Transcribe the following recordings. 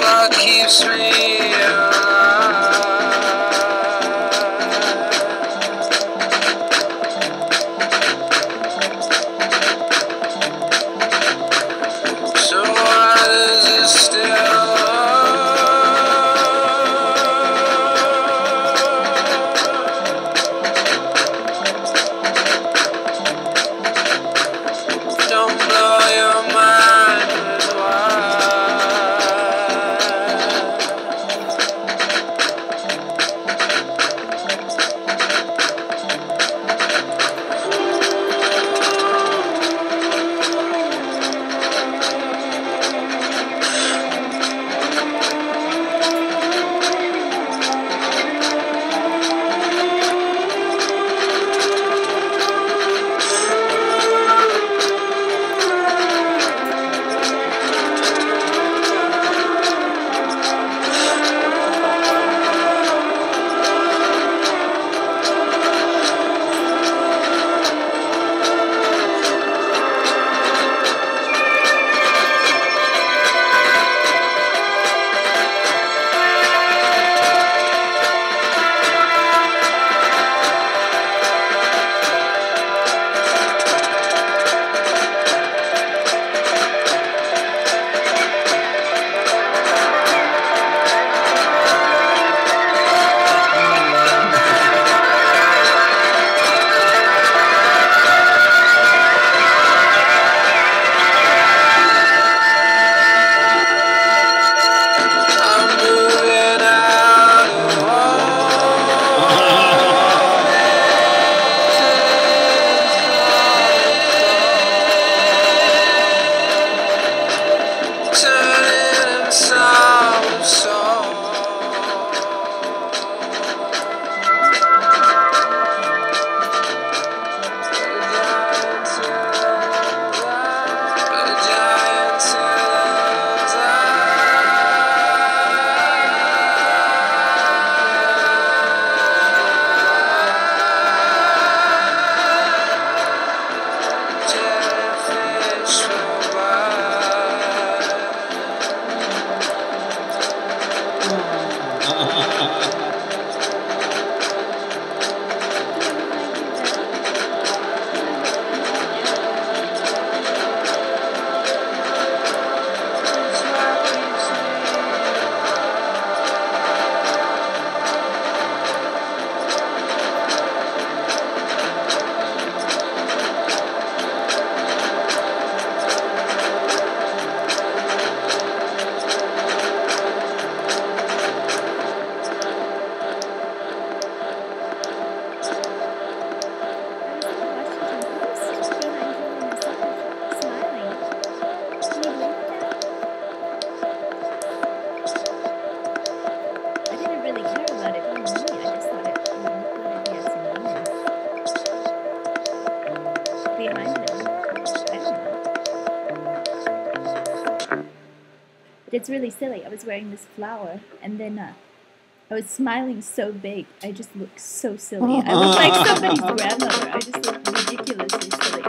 what keeps me. But it's really silly. I was wearing this flower, and then uh, I was smiling so big. I just looked so silly. I look like somebody's grandmother. I just looked ridiculously silly.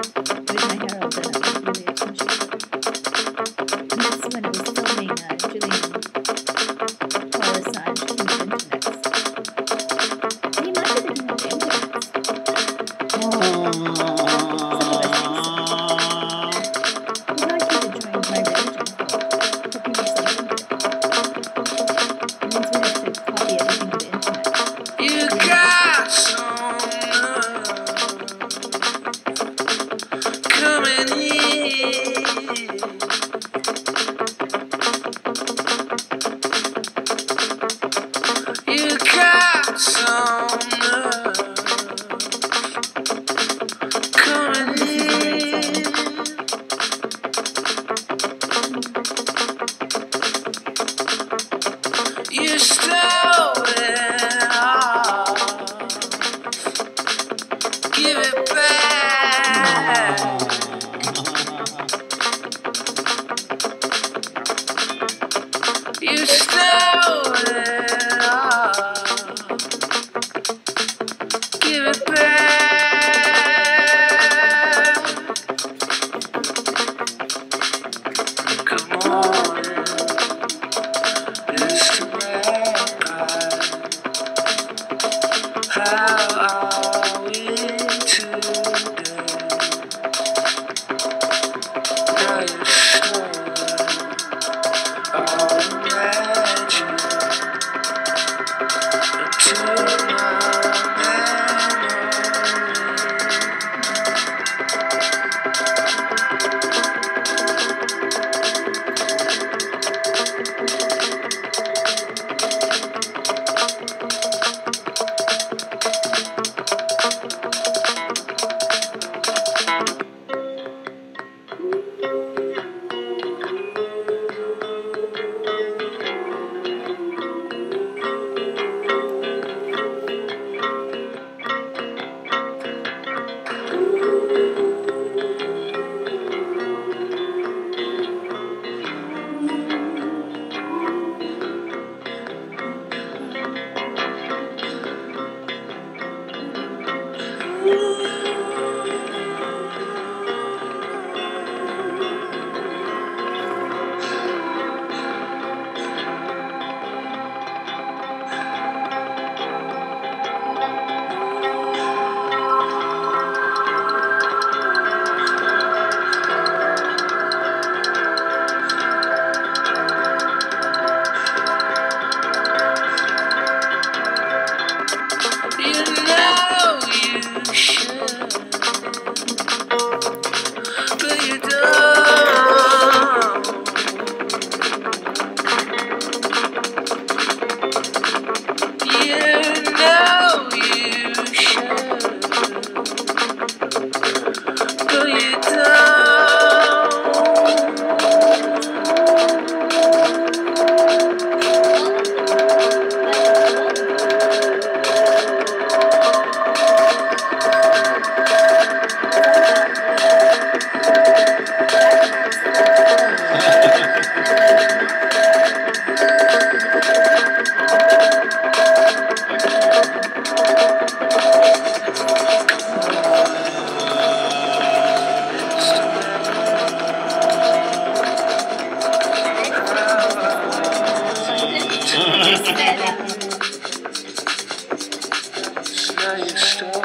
Narco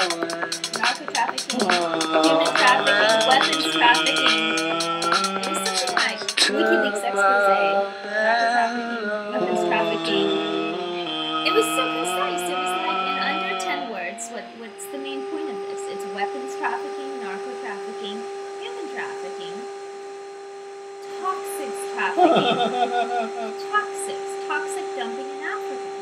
trafficking, human trafficking. It was so concise. It was like in under 10 words. What, what's the main point of this? It's weapons trafficking, narco trafficking, human trafficking, trafficking, toxic dumping in Africa.